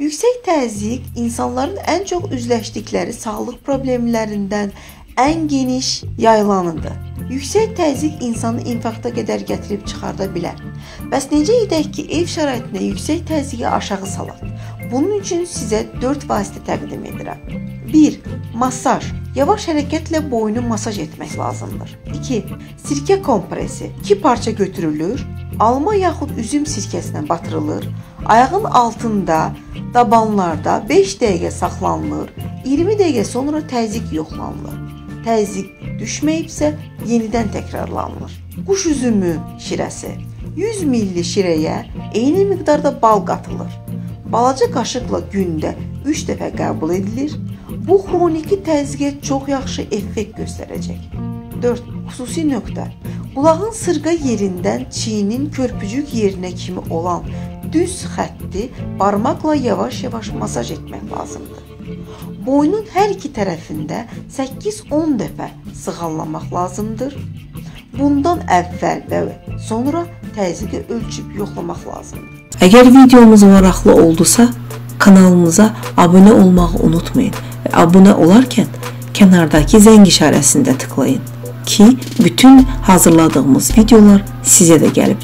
Yüksək təzyiq insanların ən çox üzləşdikləri sağlıq problemlərindən ən geniş yayılanıdır. Yüksək təzyiq insanı infarkta qədər gətirib çıxarda bilər. Bəs necə edək ki, ev şəraitində yüksək təzyiqi aşağı salaq? Bunun üçün sizə 4 vasitə təqdim edirəm. 1. Massaj. Yavaş hərəkətlə boynu masaj etmək lazımdır. 2. Sirkə kompresi. 2 parça götürülür, alma yaxud üzüm sirkəsinə batırılır, ayağın altında, dabanlarda 5 dəqiqə saxlanılır, 20 dəqiqə sonra təzyiq yoxlanılır. Təzyiq düşməyibsə, yenidən təkrarlanılır. Quş üzümü şirəsi. 100 milli şirəyə eyni miqdarda bal qatılır. Balaca qaşıqla gündə 3 dəfə qəbul edilir. Bu xroniki təzyiqə çox yaxşı effekt göstərəcək. 4. Xüsusi nöqtə. Qulağın sırğa yerindən çiyinin körpücük yerinə kimi olan düz xətti barmaqla yavaş-yavaş masaj etmək lazımdır. Boynun hər iki tərəfində 8-10 dəfə sığallamaq lazımdır. Bundan əvvəl və sonra təzyiqi ölçüb yoxlamaq lazımdır. Əgər videomuz maraqlı oldusa, kanalımıza abunə olmağı unutmayın və abunə olarkən kənardakı zəng işarəsində tıklayın ki, bütün hazırladığımız videolar sizə də gəlib